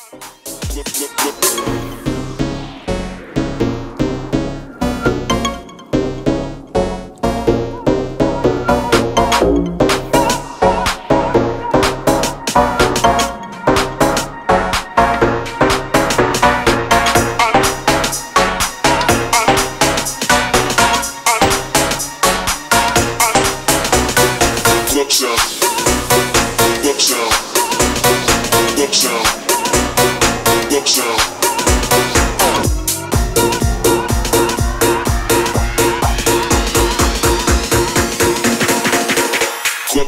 Look down. Look down. Look down.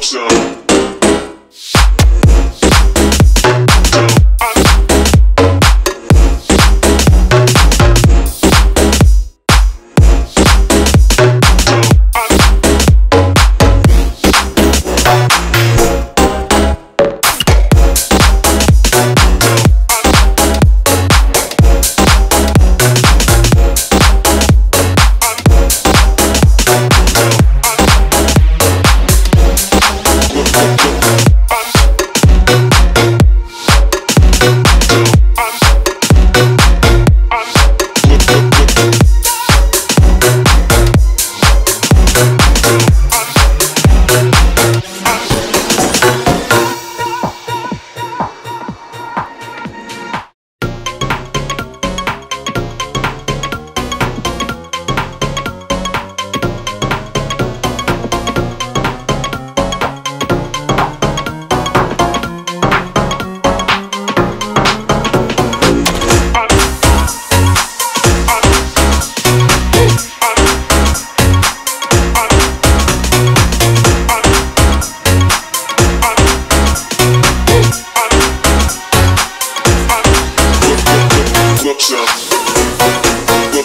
dump some.